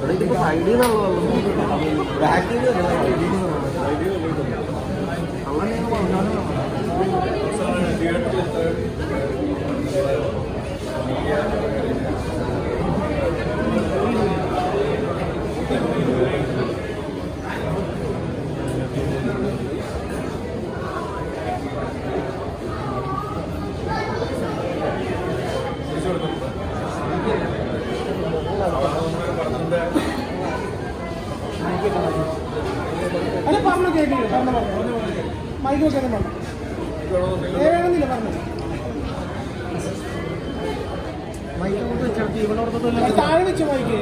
Berarti itu Friday lah lo. Berarti itu adalah Friday. അല്ല പറഞ്ഞു കേട്ടില്ല? പറഞ്ഞു? പറഞ്ഞു? മൈക്ക് വെക്കാൻ പറഞ്ഞു വേണമെന്നില്ല പറഞ്ഞു താഴെ വെച്ച് മൈക്ക്?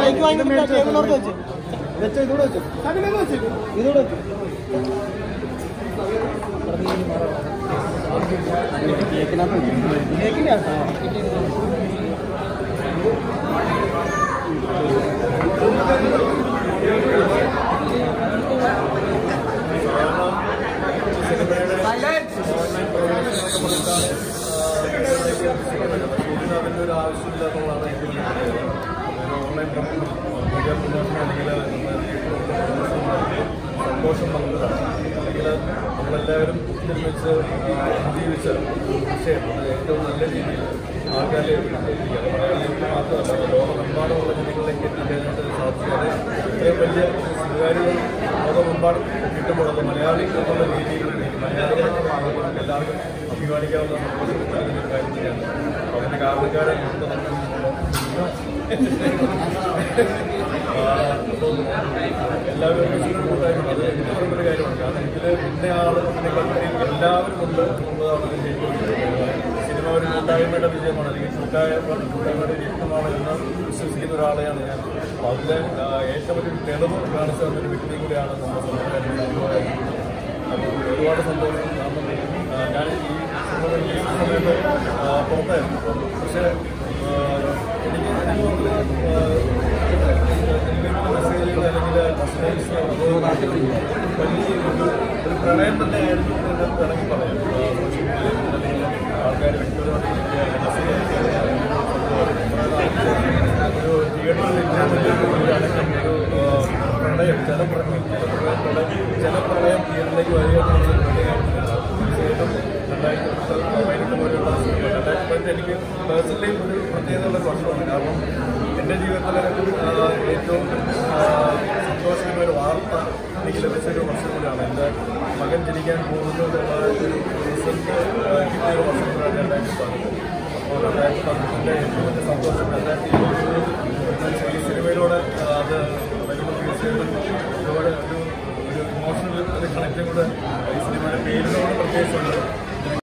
മൈക്ക് വാങ്ങിയിട്ട് ടേബിളിനോർത്ത് വെച്ച്. വെച്ചോ ഇതൂടെ വെച്ചോ. അതിലൊന്ന് വെച്ചേക്കും ഇതൂടെ വെച്ചോ. കേക്കിനകത്ത് അതിന്റെ ഒരു ആവശ്യമില്ലാത്തതാണ് എനിക്ക് ഓൺലൈൻ സന്തോഷം പങ്കിട്ടതാണ് അല്ലെങ്കിൽ നമ്മളെല്ലാവരും നിർമ്മിച്ച് ജീവിച്ച വിഷയം ഏറ്റവും നല്ല രീതിയിൽ ആൾക്കാരെ എത്തിക്കുക മലയാളികൾക്ക് മാത്രമല്ല ലോകമെമ്പാടുമുള്ള ജനങ്ങളിലേക്ക് എത്തിക്കാനായിട്ട് സാധിക്കാതെ ഇത്രയും വലിയ സ്വകാര്യത ലോകമെമ്പാടും കിട്ടുമ്പോൾ അത് മലയാളികൾ എന്നുള്ള രീതിയിൽ മലയാളികളുടെ ഭാഗമാണ് എല്ലാവരും അഭിമാനിക്കാവുന്ന സന്തോഷം കാര്യം തന്നെയാണ് അതിന്റെ കാരണക്കാരെ എല്ലാവരും ഒരുമിച്ചുകൂടായ്മ അത് എനിക്ക് പറയുന്നൊരു കാര്യമാണ്. കാരണം ഇതിൽ പിന്നെ ആളുകളെ എല്ലാവരും ഉണ്ട് എന്നുള്ളതാണ് സിനിമ ഒരു കൂട്ടായ്മയുടെ വിജയമാണ്. അല്ലെങ്കിൽ കൂട്ടായ്മ കൂട്ടായ്മയുടെ ജീവിതമാണ് എന്ന് വിശ്വസിക്കുന്ന ഒരാളെയാണ് ഞാൻ. അപ്പോൾ അതിലെ ആ, ഏറ്റവും വലിയ തെളിവ് കാണിച്ച ഒരു വ്യക്തി കൂടിയാണ് നമ്മുടെ അപ്പോൾ ഒരുപാട് സന്തോഷം. ഞാൻ ഈ സമയത്ത് പുറത്തായിരുന്നു പക്ഷേ എനിക്ക് മെസ്സേജുകൾ അല്ലെങ്കിൽ മെസ്സേജ് വലിയ ഒരു ഒരു പ്രണയം തന്നെയായിരുന്നു എന്ന് വേണമെങ്കിൽ പറയാം ആൾക്കാർ ഒരു തിയേറ്ററിൽ ഒരു ആ, പ്രളയം ജലപ്രളയം ജലപ്രളയം ജലപ്രളയം തിയേറ്ററിലേക്ക് വരിക രണ്ടായിരത്തി പത്ത് പതിനെട്ട് പോലെയുള്ള രണ്ടായിരത്തി പതിനെട്ട് എനിക്ക് പേഴ്സണലി ഒരു പ്രത്യേകതയുള്ള വർഷമാണ് കാരണം എന്റെ ജീവിതത്തിലെ ഏറ്റവും സന്തോഷകരമായ ഒരു വാർത്ത എനിക്ക് ലഭിച്ചൊരു വർഷം കൂടിയാണ്. എന്റെ മകൻ ജനിക്കാൻ പോകുന്നു എന്നുള്ള ഒരു റിസൾട്ട് വർഷം കൂടിയാണ് രണ്ടായിരത്തി സന്തോഷം രണ്ടായിരത്തി ഈ സിനിമയിലൂടെ അത് ഒരു ഒരു ഇമോഷണൽ കണക്റ്റും കൂടെ ഈ സിനിമയുടെ പേരിനോട് പ്രത്യേകിച്ചുണ്ട്